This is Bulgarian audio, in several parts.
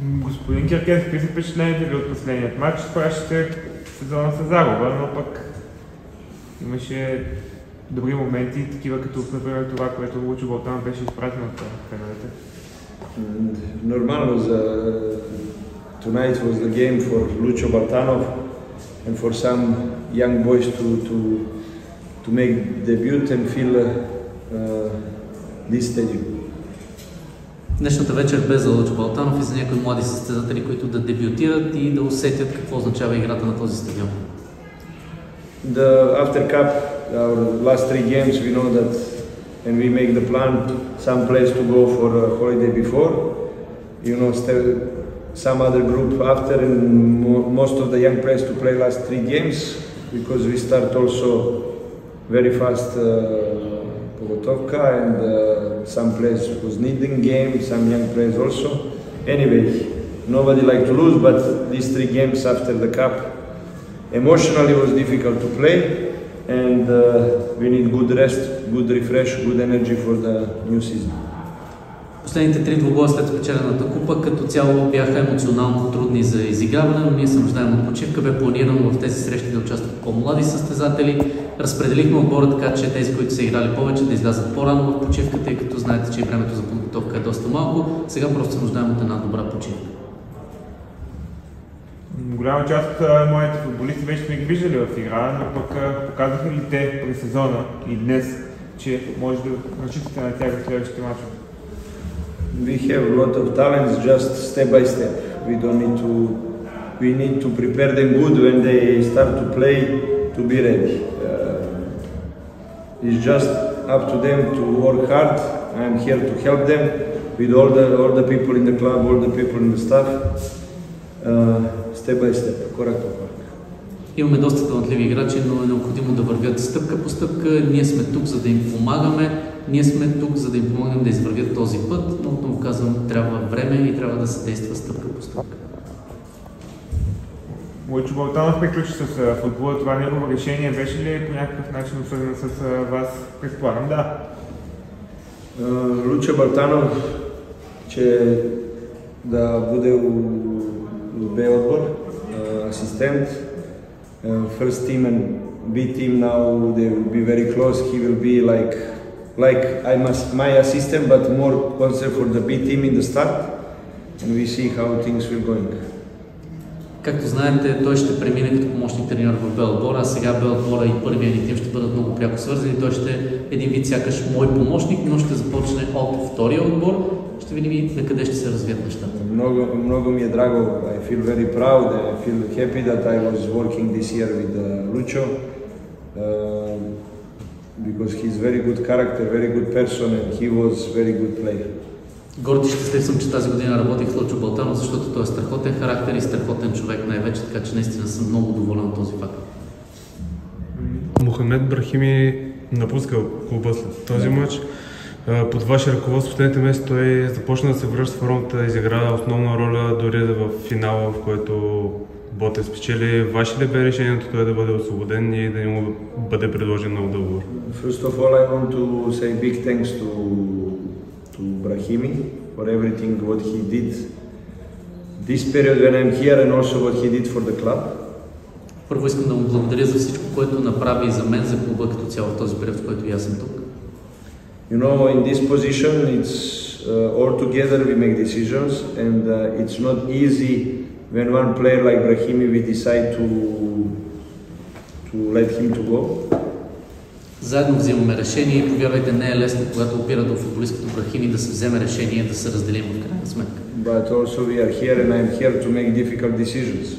Господин Киркес, какви са впечатленията ви от последният матч? Спращате сезона с загуба, но пък имаше добри моменти, такива като например това, което Лучо Балтан беше изпратен от феновете. Was uh, tonight was the game for Lucho Bartanov and for some young boys to to to make debut and feel uh, this stadium. Днешната вечер бе за Лъчо Балтанов и за някои млади състезатели, които да дебютират и да усетят какво означава играта на този стадион. The after cup, our last three games, we know that, and we make the plan. Some players to go for a holiday before, you know, some other group after, and mo- most of the young players to play last three games because we start also very fast uh, Pogotovka and uh, some players was needing game, some young players also. Anyway, nobody like to lose, but these three games after the cup, emotionally was difficult to play, and uh, we need good rest, good refresh, good energy for the new season. Последните три двубоя след спечелената купа като цяло бяха емоционално трудни за изиграване, но ние се нуждаем от почивка. Бе планирано в тези срещи да участват по-млади състезатели. Разпределихме отбора така, че тези, които са играли повече, да излязат по-рано в почивка, тъй като знаете, че времето за подготовка е доста малко. Сега просто се нуждаем от една добра почивка. Голяма част от моите футболисти вече сме ги виждали в игра, но пък показаха ли те при сезона и днес, че може да разчитате на тях в следващите мачове? We have a lot of talents, just step by step. We don't need to. We need to prepare them good when they start to play to be ready. Uh, it's just up to them to work hard. I am here to help them with all the all the people in the club, all the people in the staff. Uh, step by step, корак по корак. Имаме доста талантливи играчи, но е необходимо да вървят стъпка по стъпка. Ние сме тук, за да им помагаме. Ние сме тук, за да им помогнем да извървят този път, но отново казвам, трябва време и трябва да се действа стъпка по стъпка. Лойчо Балтанов приключи с футбола. Това негово решение беше ли по някакъв начин обсъдено с вас? Предполагам, да. Uh, Луча Бартанов, че да бъде у Б отбор, uh, асистент. Uh, first team and B team now they will be very close. He will be like like I must my assistant, but more concerned for the B team in the start, and we see how things will going. Както знаете, той ще премине като помощник треньор в Белбора, а сега Белбора и първия ни тим ще бъдат много пряко свързани. Той ще е един вид сякаш мой помощник, но ще започне от втория отбор. Ще видим и на къде ще се развият нещата. Много, много ми е драго. I feel very proud. I feel happy that I was working this year with uh, Lucho. Uh, because he's very good character, very good person, and he was very good player. Горд и щастлив съм, че тази година работих с Лъчо Балтанов, защото той е страхотен характер и страхотен човек най-вече, така че наистина съм много доволен от този факт. Мохамед Брахими напуска клуба след този матч. А, Под ваше ръководство в последните месеци той започна да се връща в формата, изигра основна роля дори в финала, в който Ботев спечели. Ваше ли бе решението той да бъде освободен и да не му бъде предложен нов договор? First of all, I want to say big thanks to to Brahimi for everything what he did this period when I'm here and also what he did for the club. Първо искам да му благодаря за всичко, което направи и за мен, за клуба като цяло в този период, в който и аз съм тук. You know, in this position, it's uh, all together we make decisions, and uh, it's not easy when one player like Brahimi we decide to to let him to go. Заедно взимаме решение и повярвайте, не е лесно, когато опира до футболисткото Брахими да се вземе решение да се разделим в крайна сметка. But also we are here, and I'm here to make difficult decisions.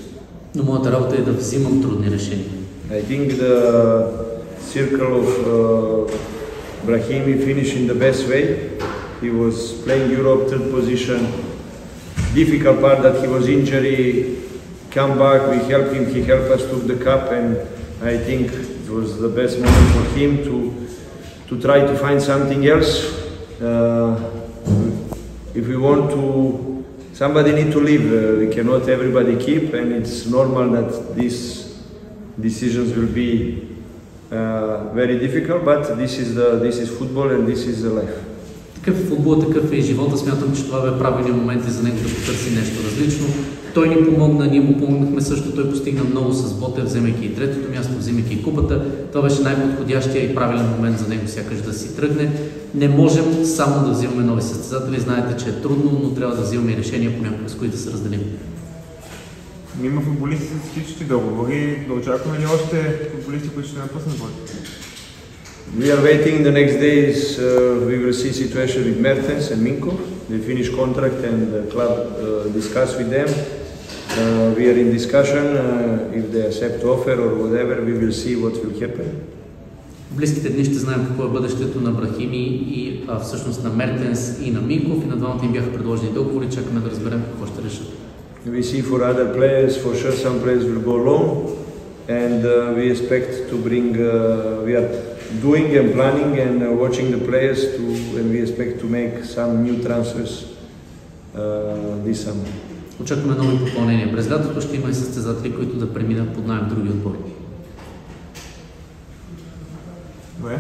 Но моята работа е да взимам трудни решения. I think the circle of uh, Brahimi finished in the best way. He was playing Europe third position. Difficult part that he was injury, come back, we helped him, he helped us to the cup and I think was the best moment for him to to try to find something else. Uh, if we want to, somebody need to leave. Uh, we cannot everybody keep, and it's normal that these decisions will be uh, very difficult. But this is the this is football, and this is the life. Такъв футбол, такъв е и живота. Смятам, че това бе правилният момент и за него да потърси нещо различно. Той ни помогна, ние му помогнахме също. Той постигна много с Ботев, вземайки и третото място, вземайки и купата. Това беше най-подходящия и правилен момент за него сякаш да си тръгне. Не можем само да взимаме нови състезатели. Знаете, че е трудно, но трябва да взимаме и решения понякога, с които да се разделим. Има футболисти с всички договори. Да очакваме ли още футболисти, които ще напуснат Ботев? We are waiting the next days. Uh, we will see situation with Mertens and Minkov. They finish contract and the club uh, discuss with them. Uh, we are in discussion. Uh, if they accept offer or whatever, we will see what will happen. В близките дни ще знаем какво е бъдещето на Брахими и а, всъщност на Мертенс и на Минков и на двамата им бяха предложени договори. Чакаме да разберем какво ще решат. We see for other players, for sure some players will go loan, and uh, we expect to bring. Uh, we are doing and planning and uh, watching the players to, and we expect to make some new transfers uh, this summer. Очакваме нови попълнения. През лятото ще има и състезатели, които да преминат под найем други отбори. Добре.